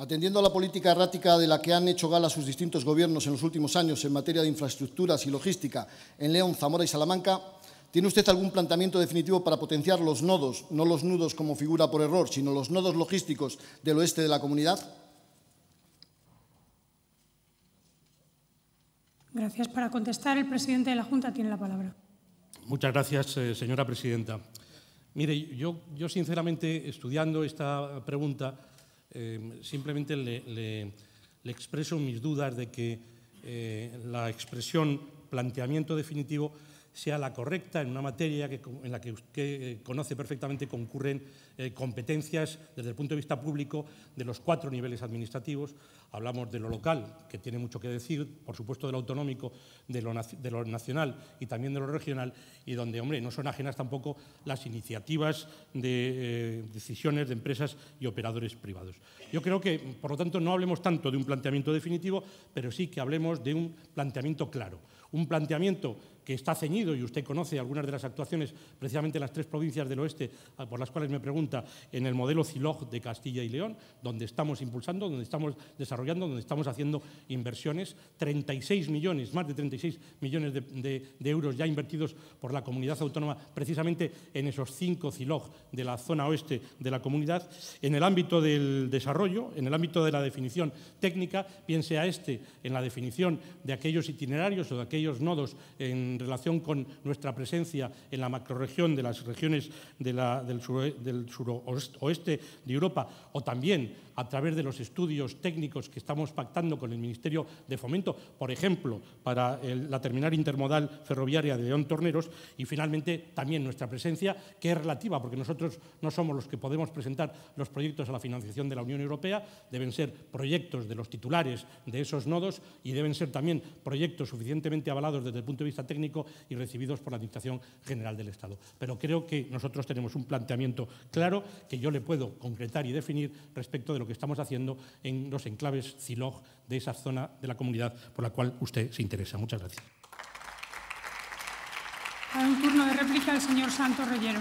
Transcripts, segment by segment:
Atendiendo a la política errática de la que han hecho gala sus distintos gobiernos en los últimos años en materia de infraestructuras y logística en León, Zamora y Salamanca, ¿tiene usted algún planteamiento definitivo para potenciar los nodos, no los nudos como figura por error, sino los nodos logísticos del oeste de la comunidad? Gracias. Para contestar, el presidente de la Junta tiene la palabra. Muchas gracias, eh, señora presidenta. Mire, yo, yo sinceramente, estudiando esta pregunta, eh, simplemente le, expreso mis dudas de que eh, la expresión planteamiento definitivo sea la correcta en una materia en la que usted conoce perfectamente concurren eh, competencias desde el punto de vista público de los cuatro niveles administrativos. Hablamos de lo local, que tiene mucho que decir, por supuesto de lo autonómico, de lo, nacional y también de lo regional, y donde, hombre, no son ajenas tampoco las iniciativas de eh, decisiones de empresas y operadores privados. Yo creo que, por lo tanto, no hablemos tanto de un planteamiento definitivo, pero sí que hablemos de un planteamiento claro, un planteamiento que está ceñido, y usted conoce algunas de las actuaciones precisamente en las tres provincias del oeste ah, por las cuales me pregunta, en el modelo CILOG de Castilla y León, donde estamos impulsando, donde estamos desarrollando, donde estamos haciendo inversiones, 36 millones, más de 36 millones de, euros ya invertidos por la comunidad autónoma precisamente en esos cinco CILOG de la zona oeste de la comunidad. En el ámbito del desarrollo, en el ámbito de la definición técnica, piense a este en la definición de aquellos itinerarios o de aquellos nodos en en relación con nuestra presencia en la macroregión de las regiones del, suroeste de Europa o también a través de los estudios técnicos que estamos pactando con el Ministerio de Fomento, por ejemplo, para la terminal intermodal ferroviaria de León Torneros y finalmente también nuestra presencia, que es relativa, porque nosotros no somos los que podemos presentar los proyectos a la financiación de la Unión Europea, deben ser proyectos de los titulares de esos nodos y deben ser también proyectos suficientemente avalados desde el punto de vista técnico y recibidos por la Administración General del Estado. Pero creo que nosotros tenemos un planteamiento claro que yo le puedo concretar y definir respecto de lo que estamos haciendo en los enclaves CILOG de esa zona de la comunidad por la cual usted se interesa. Muchas gracias. Hay un turno de réplica el señor Santos Reyero.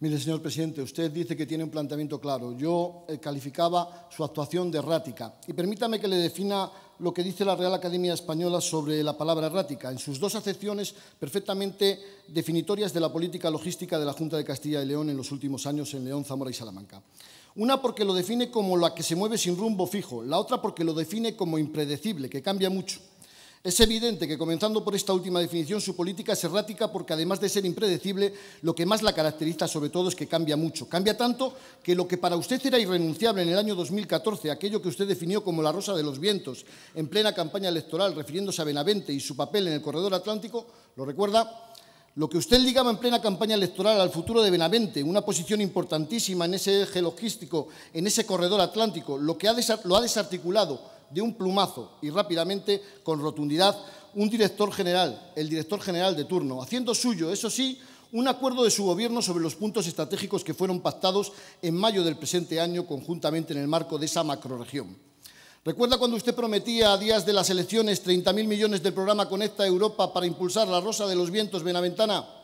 Mire, señor presidente, usted dice que tiene un planteamiento claro. Yo eh, calificaba su actuación de errática. Y permítame que le defina lo que dice la Real Academia Española sobre la palabra errática, en sus dos acepciones perfectamente definitorias de la política logística de la Junta de Castilla y León en los últimos años en León, Zamora y Salamanca. Una porque lo define como la que se mueve sin rumbo fijo, la otra porque lo define como impredecible, que cambia mucho. Es evidente que, comenzando por esta última definición, su política es errática porque, además de ser impredecible, lo que más la caracteriza sobre todo es que cambia mucho. Cambia tanto que lo que para usted era irrenunciable en el año 2014, aquello que usted definió como la rosa de los vientos en plena campaña electoral, refiriéndose a Benavente y su papel en el corredor atlántico, ¿lo recuerda? Lo que usted ligaba en plena campaña electoral al futuro de Benavente, una posición importantísima en ese eje logístico, en ese corredor atlántico, lo que lo ha desarticulado de un plumazo y rápidamente, con rotundidad, un director general, el director general de turno, haciendo suyo, eso sí, un acuerdo de su gobierno sobre los puntos estratégicos que fueron pactados en mayo del presente año conjuntamente en el marco de esa macroregión. ¿Recuerda cuando usted prometía a días de las elecciones 30.000 millones del programa Conecta Europa para impulsar la Rosa de los Vientos Benaventana?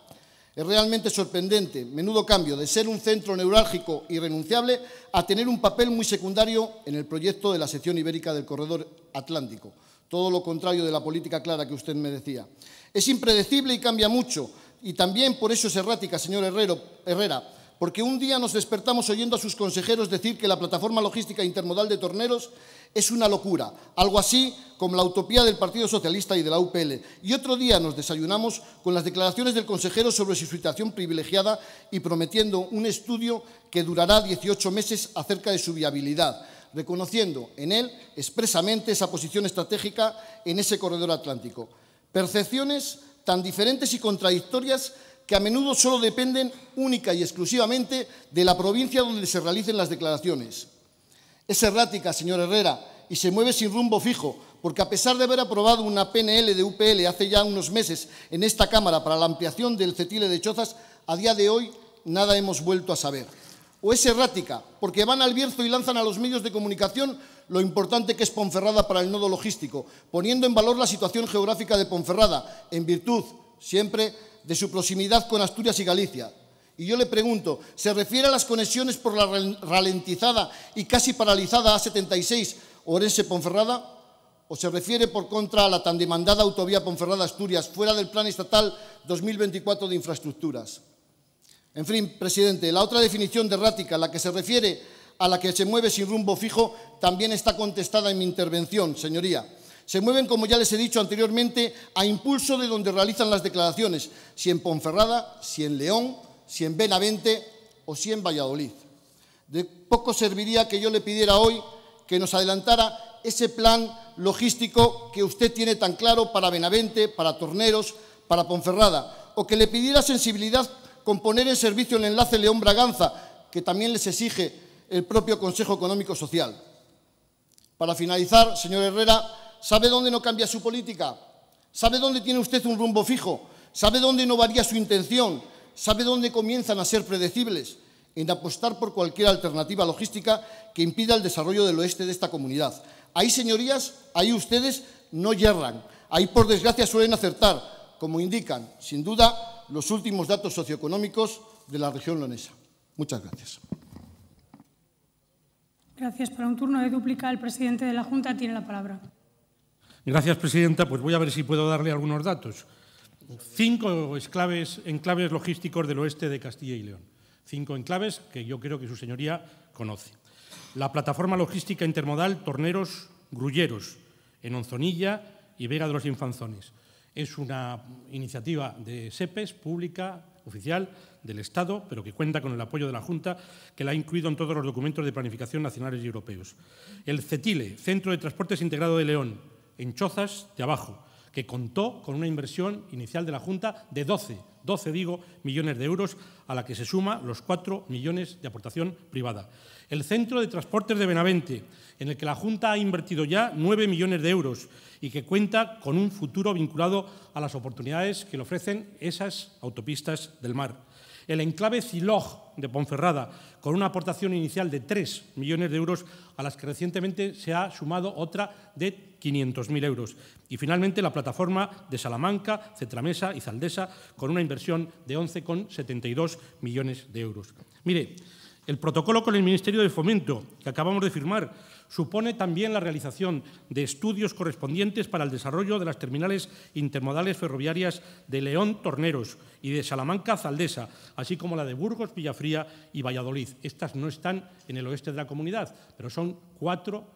Es realmente sorprendente, menudo cambio, de ser un centro neurálgico irrenunciable a tener un papel muy secundario en el proyecto de la sección ibérica del Corredor Atlántico. Todo lo contrario de la política clara que usted me decía. Es impredecible y cambia mucho, y también por eso es errática, señor Herrera, porque un día nos despertamos oyendo a sus consejeros decir que la plataforma logística intermodal de Torneros es una locura, algo así como la utopía del Partido Socialista y de la UPL. Y otro día nos desayunamos con las declaraciones del consejero sobre su situación privilegiada y prometiendo un estudio que durará 18 meses acerca de su viabilidad, reconociendo en él expresamente esa posición estratégica en ese corredor atlántico. Percepciones tan diferentes y contradictorias que a menudo solo dependen única y exclusivamente de la provincia donde se realicen las declaraciones. Es errática, señor Herrera, y se mueve sin rumbo fijo, porque a pesar de haber aprobado una PNL de UPL hace ya unos meses en esta Cámara para la ampliación del cetile de Chozas, a día de hoy nada hemos vuelto a saber. O es errática, porque van al Bierzo y lanzan a los medios de comunicación lo importante que es Ponferrada para el nodo logístico, poniendo en valor la situación geográfica de Ponferrada, en virtud siempre de su proximidad con Asturias y Galicia. Y yo le pregunto, ¿se refiere a las conexiones por la ralentizada y casi paralizada A76 Orense-Ponferrada? ¿O se refiere, por contra, a la tan demandada autovía Ponferrada-Asturias fuera del Plan Estatal 2024 de Infraestructuras? En fin, presidente, la otra definición de errática, la que se refiere a la que se mueve sin rumbo fijo, también está contestada en mi intervención, señoría. Se mueven, como ya les he dicho anteriormente, a impulso de donde realizan las declaraciones, si en Ponferrada, si en León, si en Benavente o si en Valladolid. De poco serviría que yo le pidiera hoy que nos adelantara ese plan logístico que usted tiene tan claro para Benavente, para Torneros, para Ponferrada, o que le pidiera sensibilidad con poner en servicio el enlace León-Braganza, que también les exige el propio Consejo Económico Social. Para finalizar, señor Herrera, ¿sabe dónde no cambia su política? ¿Sabe dónde tiene usted un rumbo fijo? ¿Sabe dónde no varía su intención? ¿Sabe dónde comienzan a ser predecibles? En apostar por cualquier alternativa logística que impida el desarrollo del oeste de esta comunidad. Ahí, señorías, ahí ustedes no yerran. Ahí, por desgracia, suelen acertar, como indican, sin duda, los últimos datos socioeconómicos de la región leonesa. Muchas gracias. Gracias. Para un turno de dúplica, el presidente de la Junta tiene la palabra. Gracias, presidenta. Pues voy a ver si puedo darle algunos datos cinco enclaves, logísticos del oeste de Castilla y León. Cinco enclaves que yo creo que su señoría conoce. La plataforma logística intermodal Torneros Grulleros, en Onzonilla y Vega de los Infanzones. Es una iniciativa de SEPES, pública, oficial, del Estado, pero que cuenta con el apoyo de la Junta, que la ha incluido en todos los documentos de planificación nacionales y europeos. El CETILE, Centro de Transportes Integrado de León, en Chozas de Abajo, que contó con una inversión inicial de la Junta de 12, 12 digo, millones de euros, a la que se suma los 4 millones de aportación privada. El Centro de Transportes de Benavente, en el que la Junta ha invertido ya 9 millones de euros y que cuenta con un futuro vinculado a las oportunidades que le ofrecen esas autopistas del mar. El enclave Ciloj de Ponferrada, con una aportación inicial de 3 millones de euros, a las que recientemente se ha sumado otra de 500.000 euros. Y finalmente la plataforma de Salamanca, Cetramesa y Zaldesa, con una inversión de 11,72 millones de euros. Mire, el protocolo con el Ministerio de Fomento que acabamos de firmar supone también la realización de estudios correspondientes para el desarrollo de las terminales intermodales ferroviarias de León Torneros y de Salamanca Zaldesa, así como la de Burgos, Villafría y Valladolid. Estas no están en el oeste de la comunidad, pero son cuatro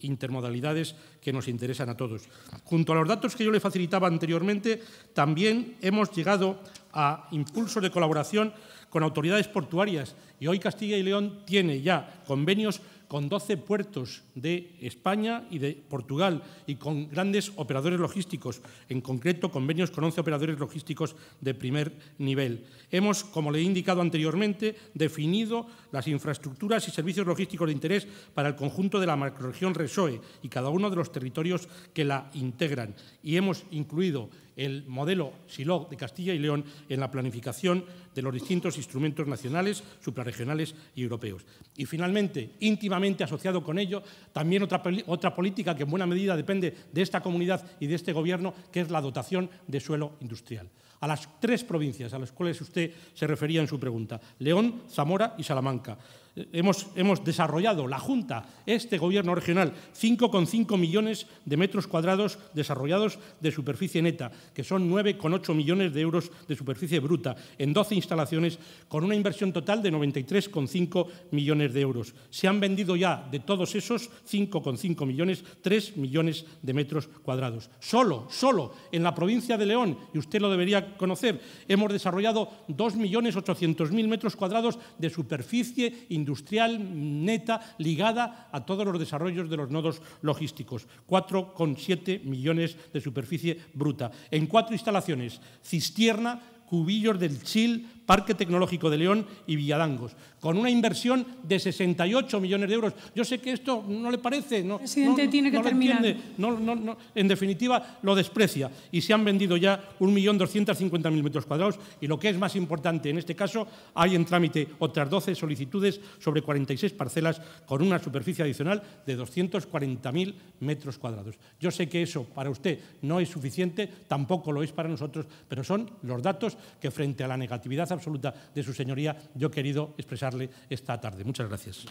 intermodalidades que nos interesan a todos. Junto a los datos que yo le facilitaba anteriormente, también hemos llegado a impulsos de colaboración con autoridades portuarias y hoy Castilla y León tiene ya convenios con 12 puertos de España y de Portugal y con grandes operadores logísticos, en concreto convenios con 11 operadores logísticos de primer nivel. Hemos, como le he indicado anteriormente, definido las infraestructuras y servicios logísticos de interés para el conjunto de la macroregión RESOE y cada uno de los territorios que la integran y hemos incluido el modelo SILOG de Castilla y León en la planificación de los distintos instrumentos nacionales, suprarregionales y europeos. Y finalmente, íntimamente asociado con ello, también otra, otra política que en buena medida depende de esta comunidad y de este Gobierno, que es la dotación de suelo industrial a las tres provincias a las cuales usted se refería en su pregunta, León, Zamora y Salamanca hemos, hemos desarrollado, la Junta, este Gobierno regional, 5,5 millones de metros cuadrados desarrollados de superficie neta, que son 9,8 millones de euros de superficie bruta, en 12 instalaciones, con una inversión total de 93,5 millones de euros. Se han vendido ya de todos esos 5,5 millones, 3 millones de metros cuadrados. Solo, solo en la provincia de León, y usted lo debería conocer, hemos desarrollado 2.800.000 metros cuadrados de superficie industrial neta ligada a todos los desarrollos de los nodos logísticos. 4,7 millones de superficie bruta. En cuatro instalaciones, Cistierna, Cubillos del Chil, Parque Tecnológico de León y Villadangos, con una inversión de 68 millones de euros. Yo sé que esto no le parece, no, Presidente, tiene que terminar. en definitiva, lo desprecia y se han vendido ya 1.250.000 metros cuadrados y lo que es más importante en este caso, hay en trámite otras 12 solicitudes sobre 46 parcelas con una superficie adicional de 240.000 metros cuadrados. Yo sé que eso para usted no es suficiente, tampoco lo es para nosotros, pero son los datos que frente a la negatividad absoluta de su señoría yo he querido expresarle esta tarde. Muchas gracias.